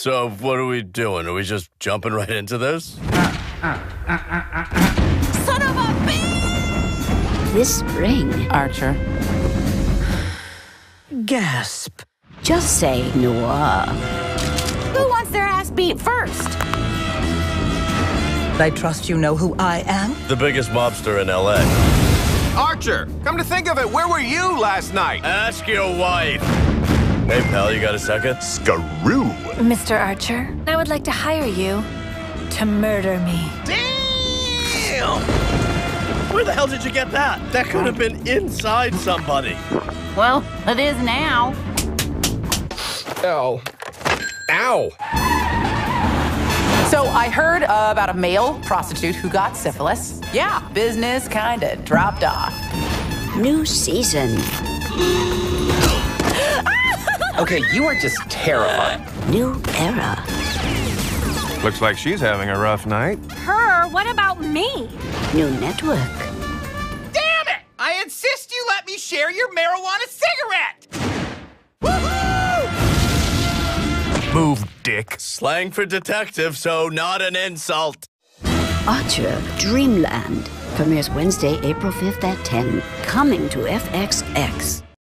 So, what are we doing? Are we just jumping right into this? Son of a bitch! This spring, Archer. Gasp. just say noir. Who wants their ass beat first? I trust you know who I am. The biggest mobster in LA. Archer, come to think of it, where were you last night? Ask your wife. Hey, pal, you got a second? Skaroo. Mr. Archer, I would like to hire you to murder me. Damn! Where the hell did you get that? That could have been inside somebody. Well, it is now. Ow. Ow! So I heard uh, about a male prostitute who got syphilis. Yeah, business kinda dropped off. New season, Okay, you are just terrifying. new era. Looks like she's having a rough night. Her? What about me? New network. Damn it! I insist you let me share your marijuana cigarette! Woohoo! Move, dick. Slang for detective, so not an insult. Archer Dreamland premieres Wednesday, April 5th at 10. Coming to FXX.